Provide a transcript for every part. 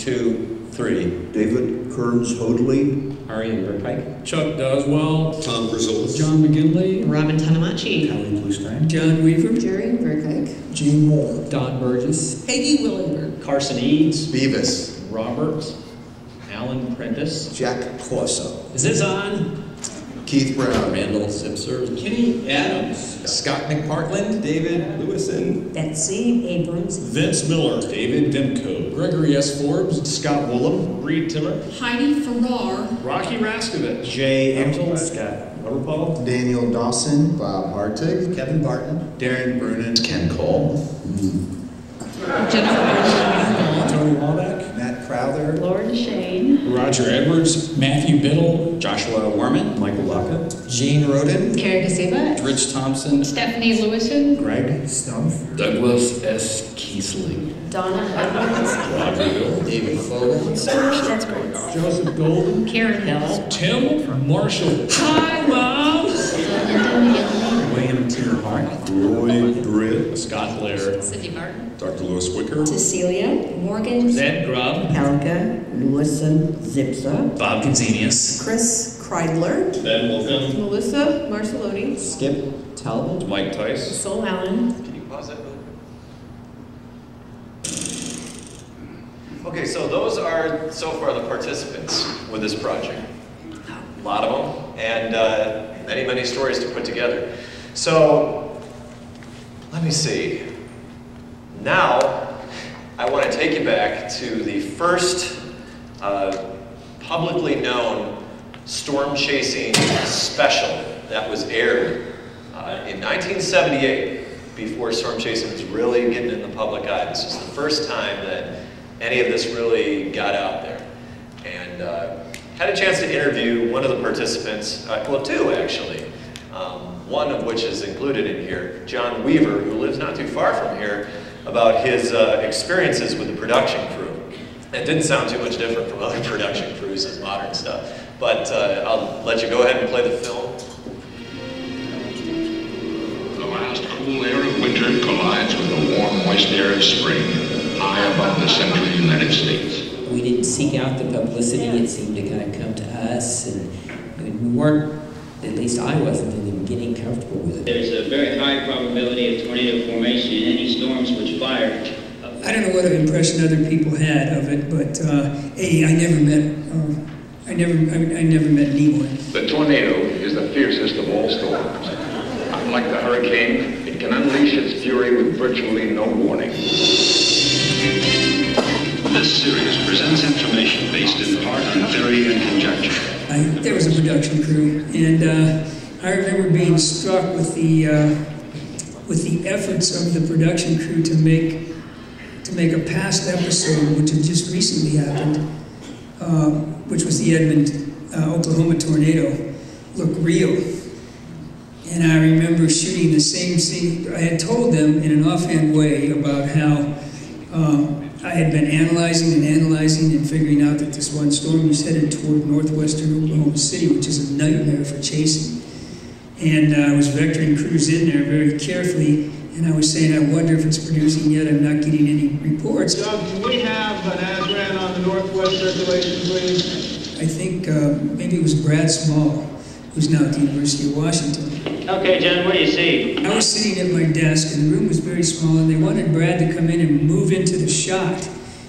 two, three. David Kearns Hoadley, Arian Verpike. Chuck Doswell, Tom Brazil. John McGinley, Robin Tanamachi. Kelly Bluestein, John Weaver, Jerry Verkijk. Gene Moore, Don Burgess, Peggy Willenberg. Carson Eads. Beavis. Roberts. Alan Prentice. Jack Corso, Is this on? Keith Brown. Randall Zipser. Kenny Adams. Scott McPartland. David Lewison. Betsy Abrams. Vince Miller, David Demko, Gregory S. Forbes, Scott Woolham. Reed Timmer. Heidi Farrar. Rocky Raskovich, Jay Engel. Scott Rubberpaul. Daniel Dawson, Bob Hartig. Kevin Barton, Darren Brunin. Ken Cole. Jennifer Bernstein. Tony Wallback, Matt Crowther, Lauren Shane. Roger Edwards, Matthew Biddle, Joshua Warman. Michael Locke. Jean Roden. Karen Kaseva. Rich Thompson, Stephanie Lewison. Greg Stumpf, Douglas S. Kiesling, Donna Edwards. Roger David Fogel. Joseph Golden, Karen Hill. Tim Marshall. Hi, Scott Blair, Cindy Martin. Dr. Louis Wicker. Cecilia Morgan. Zed Grubb. Helga Lewison Zipsa. Bob Conzemius. Chris Kreidler. Ben Wilkham, Melissa Marceloni. Skip Talbot. Mike Tice, Sol Allen. Can you pause that? really? Okay, so those are so far the participants with this project. A lot of them, and uh, many, many stories to put together. So, let me see. Now, I want to take you back to the first uh, publicly known storm chasing special that was aired uh, in 1978 before storm chasing was really getting in the public eye. This was the first time that any of this really got out there. And uh, had a chance to interview one of the participants, uh, well, two actually, um, one of which is included in here, John Weaver, who lives not too far from here, about his uh, experiences with the production crew. It didn't sound too much different from other production crews as modern stuff. But uh, I'll let you go ahead and play the film. The last cool air of winter collides with the warm, moist air of spring, high above the central United States. we didn't seek out the publicity. It seemed to kind of come to us, and we weren't, at least I wasn't in the beginning, comfortable with it. There's a very high probability of tornado formation in any storms which fire. I don't know what impression other people had of it, but uh, a I never met uh, I never I, I never met anyone. The tornado is the fiercest of all storms. Unlike the hurricane, it can unleash its fury with virtually no warning. This series presents information based in part on theory and conjecture. I, there was a production crew, and uh, I remember being struck with the uh, with the efforts of the production crew to make to make a past episode, which had just recently happened, uh, which was the Edmond, uh, Oklahoma tornado, look real. And I remember shooting the same scene. I had told them in an offhand way about how um, I had been analyzing and analyzing and figuring out that this one storm was headed toward northwestern Oklahoma City, which is a nightmare for chasing. And uh, I was vectoring crews in there very carefully, and I was saying, I wonder if it's producing yet. I'm not getting any reports. Doug, can we have an ASRAN on the northwest circulation, please? I think uh, maybe it was Brad Smull, who's now at the University of Washington. Okay, John, what do you see? I was sitting at my desk, and the room was very small, and they wanted Brad to come in and move into the shot.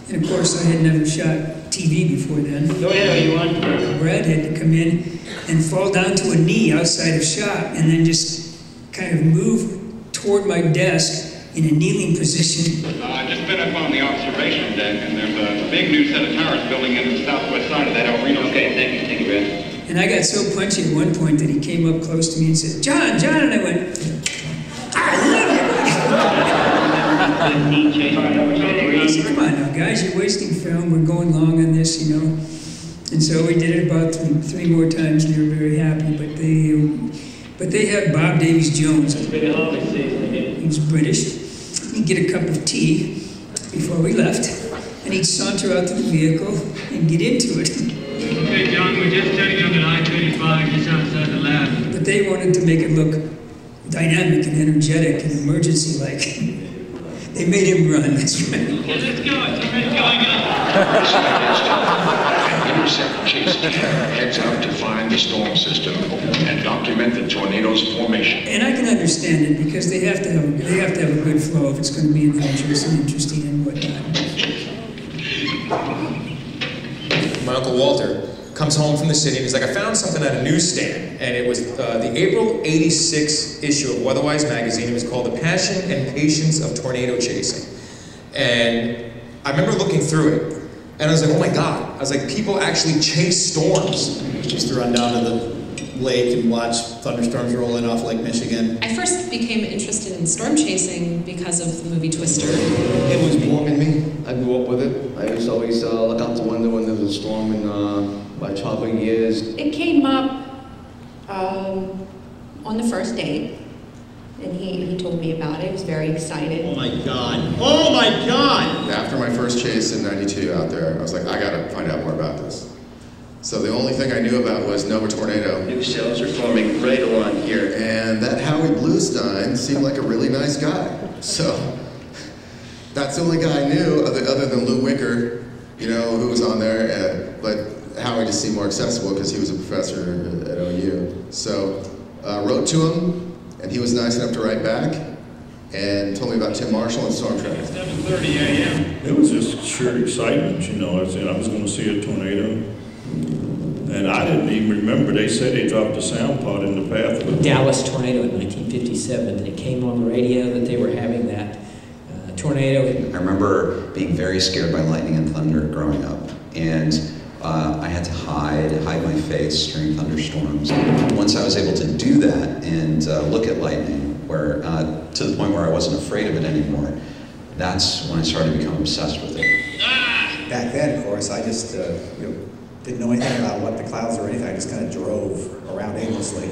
And of course, I had never shot TV before then. Go ahead, are you on? Brad had to come in and fall down to a knee outside of shot, and then just kind of move toward my desk in a kneeling position. Uh, I've just been up on the observation deck, and there's a big new set of towers building into the southwest side of that El Reno. Okay, thank you, thank you, Brad. And I got so punchy at one point that he came up close to me and said, John, John, and I went, I love you. He said, come on now, guys, you're wasting film. We're going long on this, you know. And so we did it about three, three more times, and they were very happy. But they, but they had Bob Davies Jones. He was British. He'd get a cup of tea before we left, and he'd saunter out to the vehicle and get into it. Okay, John, we're just turning up at I-35 just outside the lab. But they wanted to make it look dynamic and energetic and emergency-like. They made him run, that's right. Okay, let's go. Something's going on. Intercept chase heads out to find the storm system and document the tornado's formation. And I can understand it because they have to have they have to have a good flow if it's going to be adventurous and interesting and whatnot. My uncle Walter comes home from the city and he's like, I found something at a newsstand. And it was uh, the April 86 issue of Weatherwise magazine. It was called The Passion and Patience of Tornado Chasing. And I remember looking through it and I was like, oh my God. I was like, people actually chase storms. Used to run down to the lake and watch thunderstorms roll in off Lake Michigan. I first became interested in storm chasing because of the movie Twister. It was warm in me. I grew up with it. I used to always uh, look out the window when there was a storm in uh, my childhood years. It came up um, on the first date, and he, he told me about it. He was very excited. Oh my God. Oh my God! After my first chase in 92 out there, I was like, I gotta find out more about this. So the only thing I knew about was Nova Tornado. New cells are forming right along here. And that Howie Bluestein seemed like a really nice guy. So that's the only guy I knew other, other than Lou Wicker, you know, who was on there. Uh, but Howie just seemed more accessible because he was a professor at OU. So uh, wrote to him, and he was nice enough to write back and told me about Tim Marshall and Stormtrack. 7:30 a.m. It was just sheer excitement, you know. I said I was going to see a tornado. And I didn't even remember. They said they dropped a sound pod in the path of a Dallas tornado in 1957, and it came on the radio that they were having that uh, tornado. I remember being very scared by lightning and thunder growing up, and uh, I had to hide, hide my face during thunderstorms. Once I was able to do that and uh, look at lightning, where uh, to the point where I wasn't afraid of it anymore, that's when I started to become obsessed with it. Back then, of course, I just uh, you know, didn't know anything about what the clouds or anything. I just kind of drove around aimlessly. I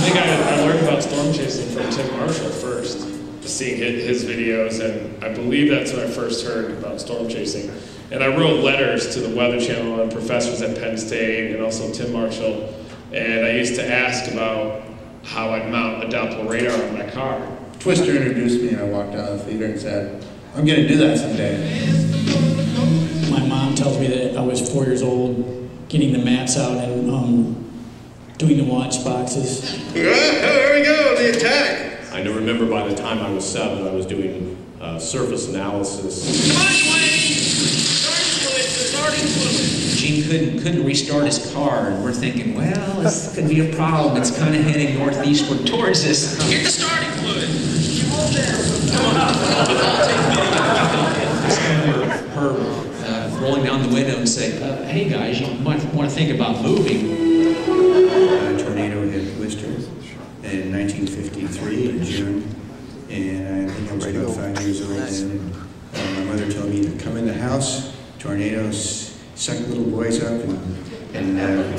think I, I learned about storm chasing from Tim Marshall first, seeing his, his videos, and I believe that's when I first heard about storm chasing. And I wrote letters to the Weather Channel and professors at Penn State, and also Tim Marshall, and I used to ask about how I'd mount a Doppler radar on my car. Twister introduced me, and I walked out of the theater and said, I'm going to do that someday. My mom tells me that I was four years old, getting the maps out and um, doing the watch boxes. There we go, the attack! I remember by the time I was seven, I was doing uh, surface analysis. Gene couldn't couldn't restart his car, and we're thinking, well, this could be a problem. It's kind of heading northeastward towards us. Get the starting fluid. Come on up. I'll take her uh, rolling down the window and say, uh, "Hey guys, you might want to think about moving." A tornado hit Worcester in 1953 in June, and I think I was about five years old then. Uh, my mother told me to come in the house. Tornadoes suck little boys up and, and uh,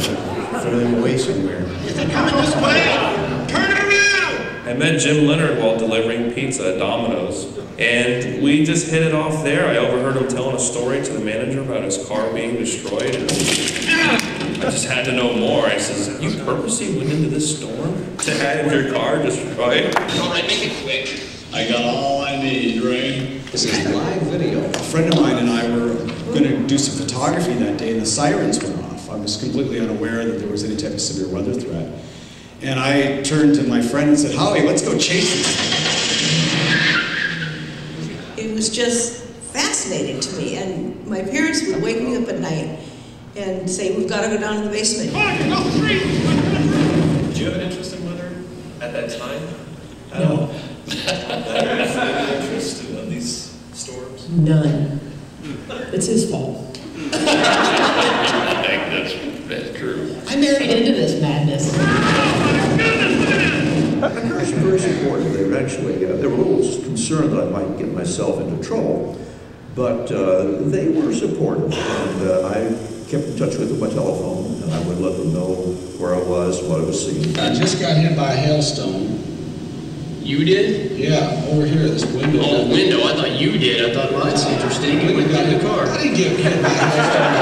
throw them away somewhere. Is it Coming this way! Turn it around! I met Jim Leonard while delivering pizza at Domino's, and we just hit it off there. I overheard him telling a story to the manager about his car being destroyed. And I just had to know more. I says, "You purposely went into this storm to have your car destroyed?" All right, make it quick. I got all I need, Ray. This is live video. A friend of mine and I were going to do some photography that day, and the sirens went off. I was completely unaware that there was any type of severe weather threat. And I turned to my friend and said, Howie, let's go chase this. It was just fascinating to me, and my parents would wake me up at night and say, we've got to go down to the basement. Did you have an interest in weather at that time? No. Any interest in these storms? None. It's his fault. I think that's, that's true. I married into this madness. It's very supportive. They eventually, uh, they were a little concerned that I might get myself into trouble, but uh, they were supportive, and uh, I kept in touch with them by telephone, and I would let them know where I was, what I was seeing. I just got hit by a hailstone. You did? Yeah, over here, this window. Oh, window, I thought you did. I thought, well, that's interesting. You went got in the car. I didn't get hit by a hailstone.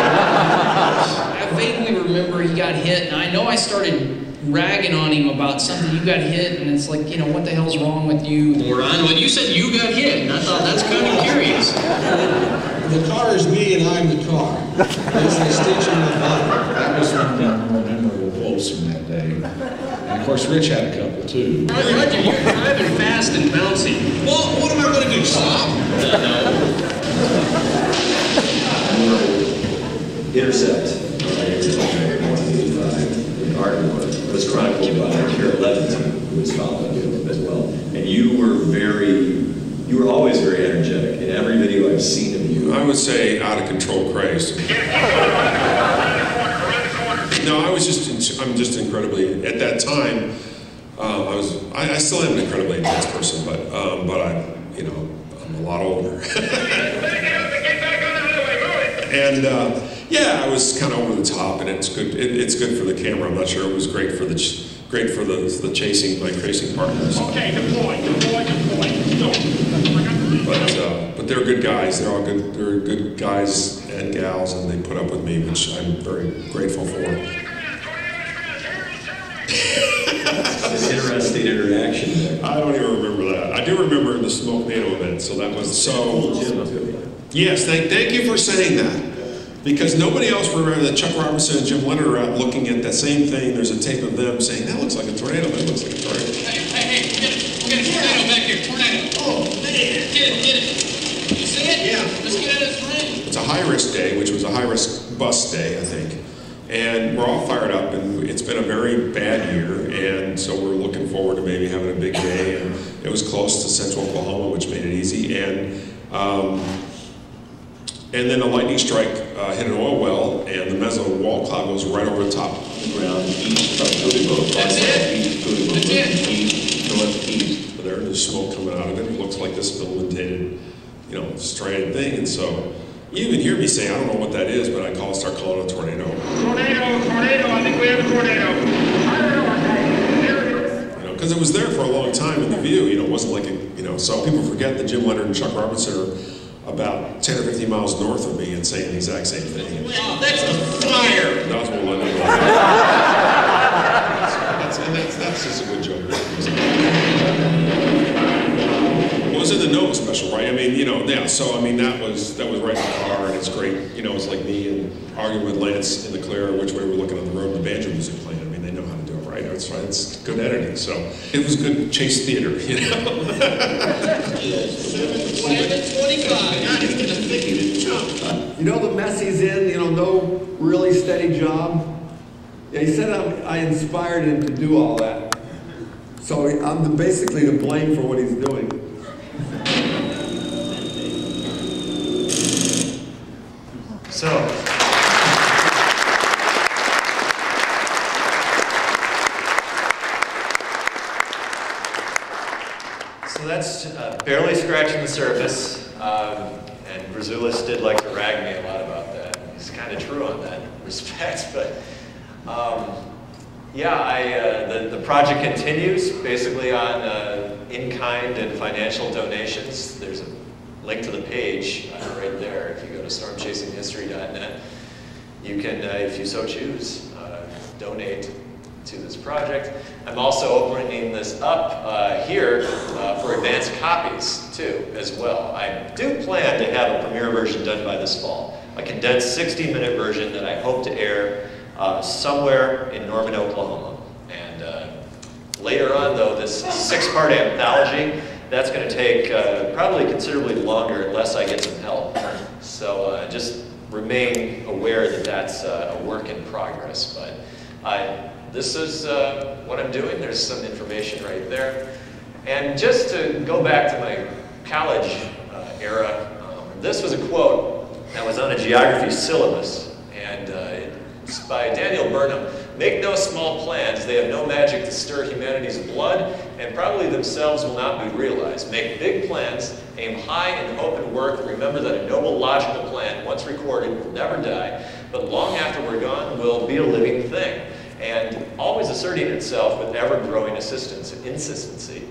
I vaguely remember he got got hit, and I know I started ragging on him about something. You got hit, and it's like, you know, what the hell's wrong with you? Moron. Well, you said you got hit, and I thought that's kind of curious. The car is me and I'm the car. There's a stitch in the bottom. That was one of the more memorable from that day. And of course, Rich had a couple too. Roger, you're driving fast and bouncy. Well, what am I going to do, stop? No. Intercept, April 1985, in Ardmore, was chronicled by Kara Levington, who was following you as well. And you were very, you were always very energetic. In every video I've seen of you, I would say out of control craze. No, I was just, I'm just incredibly, at that time, uh, I was, I, I still am an incredibly intense person, but, um, but I, you know, I'm a lot older. and, uh, yeah, I was kind of over the top, and it's good, it, it's good for the camera. I'm not sure it was great for the, ch- great for the, the chasing, my racing partners. Okay, deploy, deploy, deploy. Go. But, uh, but they're good guys. They're all good. They're good guys and gals, and they put up with me, which I'm very grateful for. It's an interesting interaction there. I don't even remember that. I do remember the smokenado event, so that was so. Yes, thank, thank you for saying that. Because nobody else remember that Chuck Robinson and Jim Leonard are out looking at that same thing. There's a tape of them saying, that looks like a tornado, that looks like a tornado. Hey, hey, hey, get it. We got a tornado back here. Tornado. Oh, man. Get it, get it. You see it? Yeah. Let's get out of this rain. It's a high risk day, which was a high risk bus day, I think. And we're all fired up, and it's been a very bad year, and so we're looking forward to maybe having a big day. And it was close to central Oklahoma, which made it easy. And um, and then a lightning strike uh, hit an oil well, and the meso wall cloud goes right over the top of the ground east it. East. That's it. East, northeast. But there's smoke coming out of it. It looks like this filamented, you know, stranded thing. And so you even hear me say, I don't know what that is, but I call start calling it a tornado. Tornado, tornado, I think we have a tornado. You know, because it was there for a long time in the view. You know, it wasn't like a, you know. So people forget that Jim Leonard and Chuck Robinson are about 10 or 15 miles north of me and saying the exact same thing. Oh, that's a fire. That was what Leonard that's, that's, that's just a good joke. Was in the Nova special, right? I mean, you know, yeah. So I mean, that was that was right in the car, and it's great. You know, it's like me and arguing with Lance in the clear which way we're looking on the road, the banjo music playing. I mean, they know how to do it, right? It's right. It's good editing. So it was good chase theater, you know. You know the mess he's in, you know, no really steady job. Yeah, he said I, I inspired him to do all that. So I'm basically to blame for what he's doing. So, so that's uh, barely scratching the surface. Um, and Grazulis did like to rag me a lot about that. He's kind of true on that respect, but um, yeah, I, uh, the, the project continues basically on uh, in-kind and financial donations. There's a link to the page uh, right there. If you go to stormchasinghistory.net, you can, uh, if you so choose, uh, donate to this project. I'm also opening this up uh, here uh, for advanced copies too, as well. I do plan to have a premiere version done by this fall, a condensed 60-minute version that I hope to air somewhere in Norman, Oklahoma. And later on, though, this six-part anthology, that's going to take uh, probably considerably longer unless I get some help. So uh, just remain aware that that's uh, a work in progress. But I, this is uh, what I'm doing. There's some information right there. And just to go back to my college uh, era, um, this was a quote that was on a geography syllabus. And uh, it's by Daniel Burnham. Make no small plans. They have no magic to stir humanity's blood, and probably themselves will not be realized. Make big plans, aim high and hope and work. Remember that a noble logical plan, once recorded, will never die, but long after we're gone, will be a living thing, and always asserting itself with ever-growing assistance and insistency.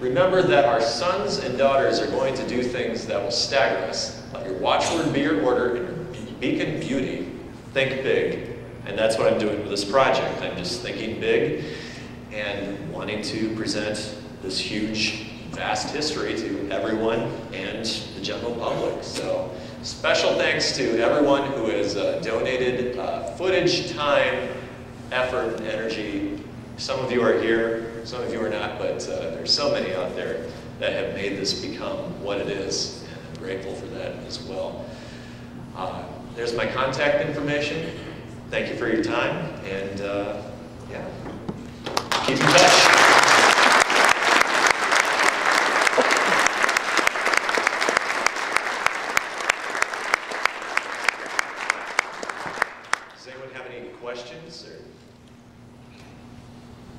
Remember that our sons and daughters are going to do things that will stagger us. Let your watchword be your order and your beacon beauty. Think big. And that's what I'm doing with this project. I'm just thinking big and wanting to present this huge, vast history to everyone and the general public. So special thanks to everyone who has uh, donated uh, footage, time, effort, and energy. Some of you are here, some of you are not, but uh, there's so many out there that have made this become what it is, and I'm grateful for that as well. Uh, there's my contact information. Thank you for your time, and uh, yeah, keep in touch. Does anyone have any questions or?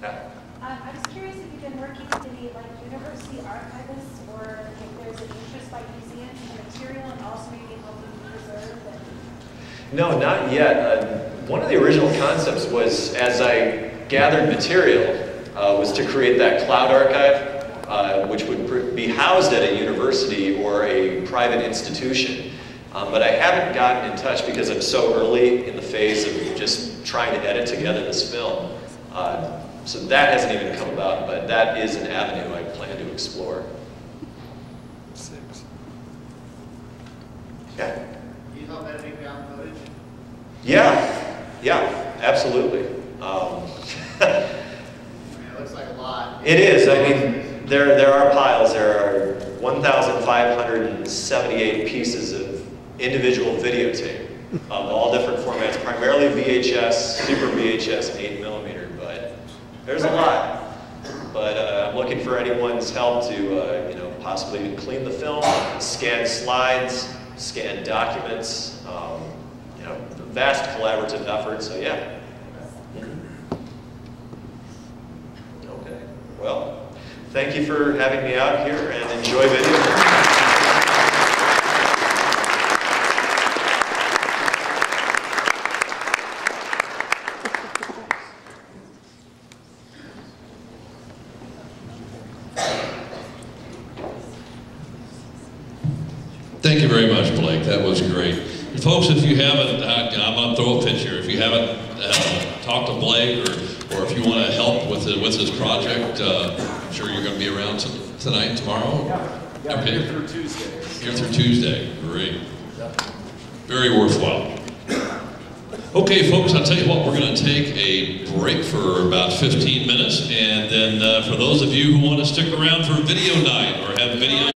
Yeah. Um, I was curious if you've been working with any like university archivists or if there's an interest by museums in the material and also maybe helping preserve it. No, not yet. Uh, one of the original concepts was, as I gathered material, uh, was to create that cloud archive, uh, which would pr- be housed at a university or a private institution. Um, but I haven't gotten in touch because I'm so early in the phase of just trying to edit together this film. Uh, so that hasn't even come about, but that is an avenue I plan to explore. Six. Yeah. Do you help editing down footage? Yeah, yeah, absolutely. Um, it looks like a lot. it is. I mean, there there are piles. There are 1,578 pieces of individual videotape of all different formats, primarily VHS, Super VHS, 8 millimeter. But there's a lot. But uh, I'm looking for anyone's help to, uh, you know, possibly clean the film, scan slides, scan documents. Vast collaborative effort. So yeah. Okay. Well, thank you for having me out here and enjoy video. Thank you very much, Blake. That was great. Folks, if you haven't, uh, I'm going to throw a pitch here. If you haven't uh, talked to Blake or, or if you want to help with, the, with this project, uh, I'm sure you're going to be around t- tonight, tomorrow? Yeah, okay. here through Tuesday. Here through Tuesday. Great. Very worthwhile. Okay, folks, I'll tell you what, we're going to take a break for about 15 minutes, and then uh, for those of you who want to stick around for video night or have video